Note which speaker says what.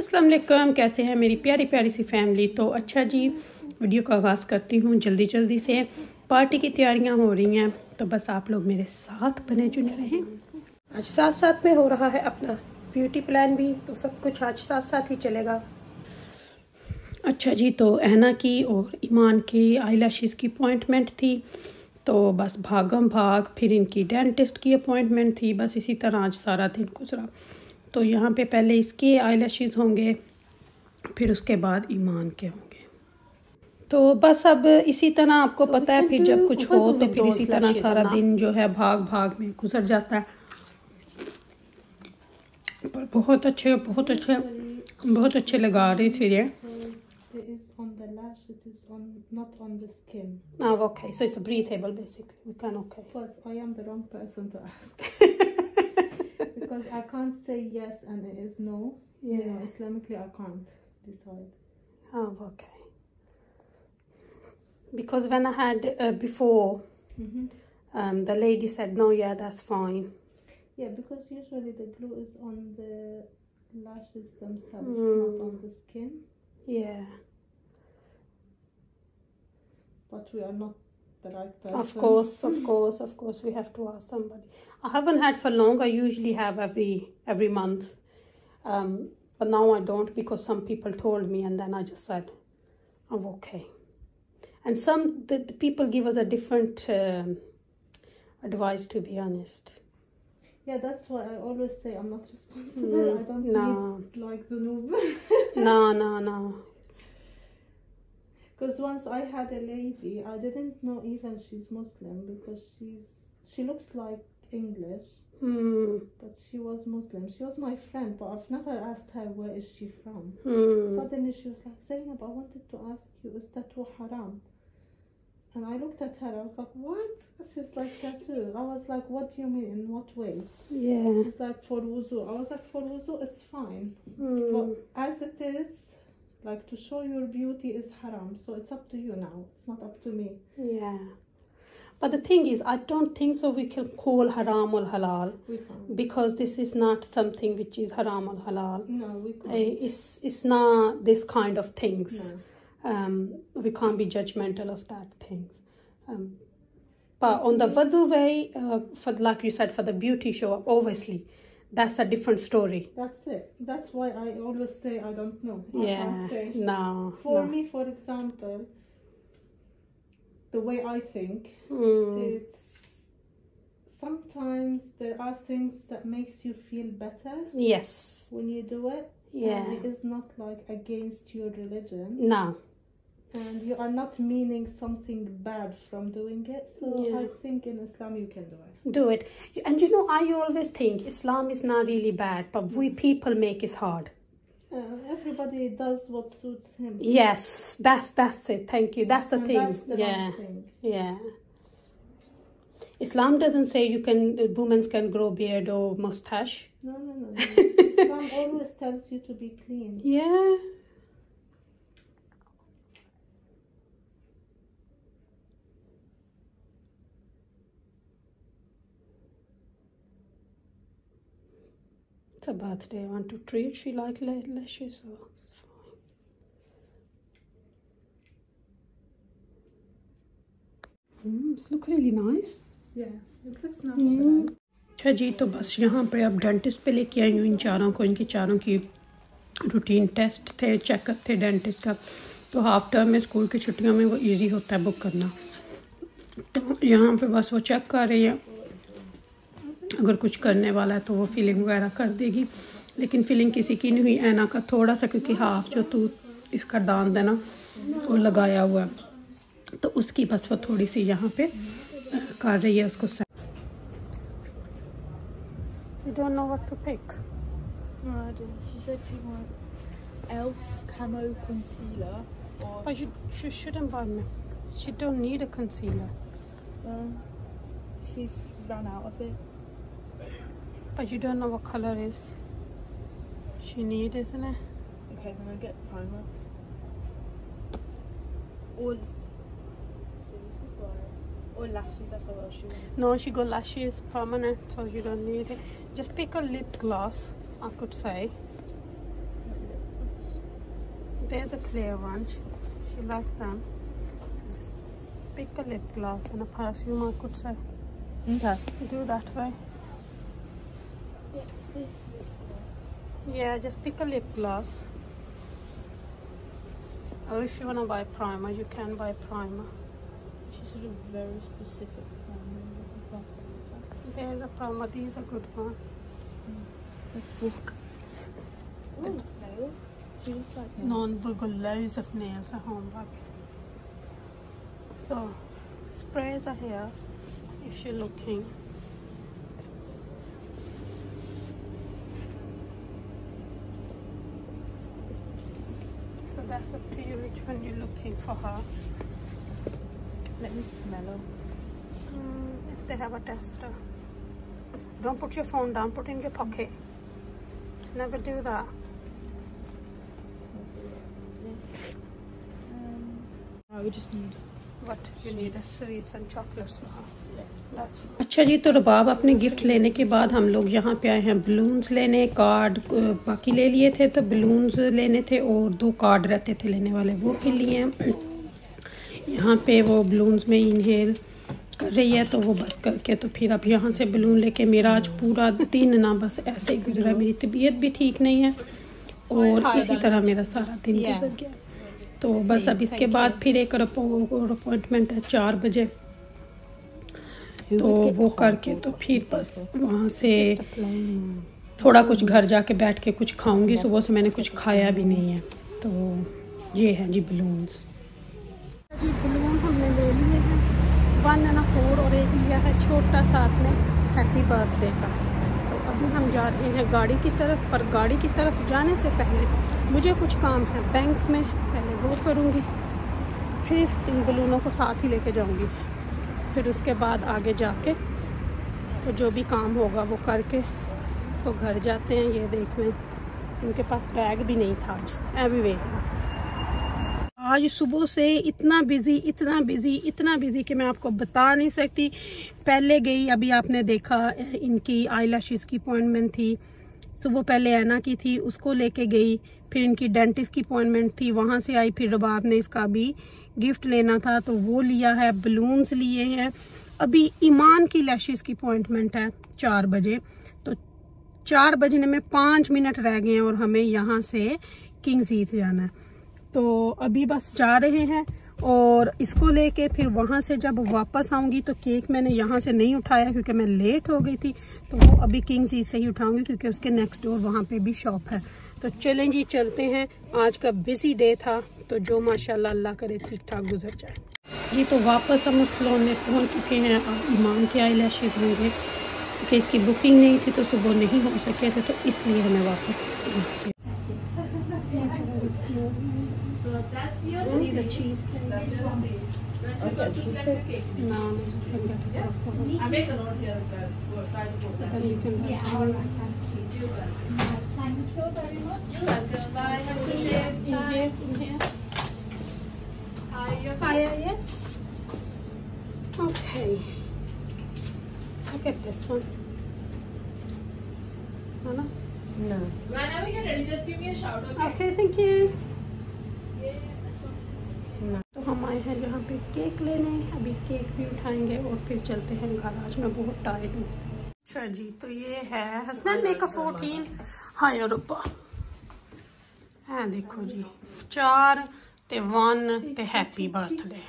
Speaker 1: वालेकुम कैसे हैं मेरी प्यारी प्यारी सी फैमिली? तो अच्छा जी, वीडियो का आगाज़ करती हूँ, जल्दी जल्दी से। पार्टी की तैयारियाँ हो रही हैं तो बस आप लोग मेरे साथ बने चुने रहें आज साथ साथ में हो रहा है अपना ब्यूटी प्लान भी तो सब कुछ आज साथ साथ ही चलेगा। अच्छा जी तो ऐना की और ईमान की आई की अपॉइंटमेंट थी तो बस भागम भाग, फिर इनकी डेंटिस्ट की अपॉइंटमेंट थी, बस इसी तरह आज सारा दिन गुजरा। तो यहाँ पे पहले इसके आई होंगे फिर उसके बाद ईमान के होंगे तो बस अब इसी तरह आपको so पता है फिर जब कुछ हो तो फिर इसी तरह सारा दिन जो है भाग भाग में गुजर जाता है पर बहुत अच्छे बहुत अच्छे बहुत अच्छे लगा रही थी ये. Oh, okay. So it's breathable, basically. We can okay.
Speaker 2: But I am the wrong person to ask. because I can't say yes and it is no. Yeah. You know, Islamically, I can't decide.
Speaker 1: Oh, okay. Because when I had uh, before, mm -hmm. um, the lady said, no, yeah, that's fine.
Speaker 2: Yeah, because usually the glue is on the lashes themselves, mm. not on the skin.
Speaker 1: Yeah.
Speaker 2: But we are not the right person.
Speaker 1: Of course, of course, of course, we have to ask somebody. I haven't had for long. I usually have every every month, um, but now I don't because some people told me, and then I just said, "I'm okay." And some the, the people give us a different um, advice. To be honest.
Speaker 2: Yeah, that's why I always say I'm not responsible. Mm, I don't no. need like the noob.
Speaker 1: no, no, no
Speaker 2: because once I had a lady, I didn't know even she's Muslim because she's she looks like English,
Speaker 1: mm.
Speaker 2: but she was Muslim. She was my friend, but I've never asked her where is she from.
Speaker 1: Mm.
Speaker 2: Suddenly she was like, Zainab, I wanted to ask you, is tattoo haram? And I looked at her, I was like, what? She's like, tattoo. I was like, what do you mean? In what way?
Speaker 1: Yeah.
Speaker 2: She's like, for wuzu. I was like, for wuzu, it's fine.
Speaker 1: Mm.
Speaker 2: But as it is, like to show your beauty is haram so it's up to you now. It's not up to me.
Speaker 1: Yeah. But the thing is i don't think so we can call haram or halal because this is not something which is haram or halal.
Speaker 2: No we can't.
Speaker 1: Eh, it's it's not this kind of things. No. um we can't be judgmental of that things. Um but on the wudu way uh, for like you said for the beauty show obviously that's a different story.
Speaker 2: That's it. That's why I always say I don't know.
Speaker 1: I yeah. No.
Speaker 2: For
Speaker 1: no.
Speaker 2: me, for example, the way I think,
Speaker 1: mm.
Speaker 2: it's sometimes there are things that makes you feel better.
Speaker 1: Yes.
Speaker 2: When you do it.
Speaker 1: Yeah.
Speaker 2: It is not like against your religion.
Speaker 1: No
Speaker 2: and you are not meaning something bad from doing it so yeah. i think in islam you can do it
Speaker 1: do it and you know i always think islam is not really bad but we people make it hard
Speaker 2: uh, everybody does what suits him
Speaker 1: yes that's that's it thank you that's the
Speaker 2: and
Speaker 1: thing
Speaker 2: that's the
Speaker 1: yeah
Speaker 2: thing.
Speaker 1: yeah Islam doesn't say you can uh, women can grow beard or mustache.
Speaker 2: No, no, no. no. Islam always tells you to be clean.
Speaker 1: Yeah. It's a birthday. I want to treat. She like lashes, so fine. Mm, this look really nice.
Speaker 2: Yeah, it looks nice. Mm.
Speaker 1: अच्छा जी तो बस यहाँ पे अब dentist पे लेके आई हूँ इन चारों को इनकी चारों की रूटीन टेस्ट थे चेकअप थे डेंटिस्ट का तो हाफ़ टर्म में स्कूल की छुट्टियों में वो इजी होता है बुक करना तो यहाँ पे बस वो चेक कर रही है अगर कुछ करने वाला है तो वो फिलिंग वगैरह कर देगी। लेकिन फिलिंग किसी की नहीं हुई ऐना का थोड़ा सा क्योंकि हाफ़ जो तू इसका डांध देना ना लगाया हुआ तो उसकी बस वो थोड़ी सी यहाँ पे कर रही है उसको
Speaker 3: sir
Speaker 1: But you don't know what colour is. She need, isn't it?
Speaker 3: Okay, then I get primer. Or, or lashes, that's what else she wants.
Speaker 1: No, she got lashes permanent, so you don't need it. Just pick a lip gloss, I could say. there's a clear one. She, she likes them. So just pick a lip gloss and a perfume, I could say.
Speaker 3: Okay.
Speaker 1: Do that way. Yeah, just pick a lip gloss. Or if you want to buy primer, you can buy primer.
Speaker 3: She said a very specific one.
Speaker 1: There's a primer. These are good ones.
Speaker 3: Let's walk. Ooh, nails. Like.
Speaker 1: Non we got loads of nails at home, baby. So sprays are here if you're looking. So that's up to you which one you're looking for her.
Speaker 3: Let me smell her
Speaker 1: Mm, if they have a tester. Don't put your phone down, put it in your pocket. Never do that.
Speaker 3: Um, we just need.
Speaker 1: अच्छा जी तो रबाब अपने gift लेने के बाद हम लोग यहाँ पे आए हैं। बलून्स लेने कार्ड बाकी ले लिए थे तो बलून्स लेने थे और दो कार्ड रहते थे लेने वाले वो भी लिए हैं। यहाँ पे वो बलून्स में इनहेल कर रही है तो वो बस करके तो फिर अब यहाँ से बलून लेके मेरा आज पूरा दिन ना बस ऐसे ही गुजरा। मेरी तबीयत भी ठीक नहीं है और इसी तरह मेरा सारा दिन गुजर गया। तो बस अब इसके बाद फिर एक अपॉइंटमेंट है चार बजे। तो वो करके तो फिर बस वहाँ से थोड़ा कुछ घर जाके बैठ के कुछ खाऊँगी सुबह से मैंने कुछ खाया भी नहीं है। तो ये है जी बलून्स जी बलून हमने ले लिए हैं। वन एंड फोर और एक लिया है छोटा साथ में हैप्पी बर्थडे का। तो अभी हम जा रहे हैं गाड़ी की तरफ़ पर गाड़ी की तरफ़ जाने से पहले मुझे कुछ काम है। बैंक में वो करूँगी। फिर इन बलूनों को साथ ही लेके जाऊँगी। फिर उसके बाद आगे जाके तो जो भी काम होगा वो करके तो घर जाते हैं, ये देख लें। उनके पास बैग भी नहीं था। आज अभी वे आज सुबह से इतना बिज़ी इतना बिज़ी इतना बिज़ी कि मैं आपको बता नहीं सकती। पहले गई, अभी आपने देखा, इनकी आई की अपॉइंटमेंट थी। सुबह पहले ऐना की थी, उसको लेके गई, फिर इनकी डेंटिस्ट की अपॉइंटमेंट थी, वहाँ से आई, फिर रबाब ने इसका भी गिफ्ट लेना था तो वो लिया है, बलून्स लिए हैं। अभी ईमान की लैशेस की अपॉइंटमेंट है चार बजे तो चार बजने में पाँच मिनट रह गए हैं और हमें यहाँ से किंग्स ईथ जाना है। तो अभी बस जा रहे हैं और इसको लेके फिर वहाँ से जब वापस आऊँगी तो केक मैंने यहाँ से नहीं उठाया क्योंकि मैं लेट हो गई थी तो वो अभी किंग्स ईथ से ही उठाऊँगी क्योंकि उसके नेक्स्ट डोर वहाँ पे भी शॉप है। तो चलें जी, चलते हैं। आज का बिज़ी डे था तो जो माशाल्लाह अल्लाह करे ठीक ठाक गुजर जाए। ये तो वापस हम उस सलोन में पहुँच चुके हैं। अब ईमान के आई लैशेज होंगे, क्योंकि इसकी बुकिंग नहीं थी तो सुबह नहीं हो सके थे तो इसलिए हमें वापस These are cheesecake. No,
Speaker 4: I make a note here as well. We'll try to put that.
Speaker 1: then you can
Speaker 4: Thank you very much. You're welcome. Bye. Have a good day.
Speaker 1: in here, in here.
Speaker 4: Hi, you okay?
Speaker 1: Hiya, yes. Okay. I'll get this one. Anna?
Speaker 4: Whenever you're ready, just give me a shout, okay?
Speaker 1: Okay, thank you. आए हैं यहाँ पे cake लेने। अभी cake भी उठाएँगे और फिर चलते हैं घर आज मैं बहुत टायर्ड हूँ। अच्छा जी तो ये है हसनैन मेकअप फोर्टीन हाय रब्बा है देखो जी चार ते वन ते हैप्पी बर्थडे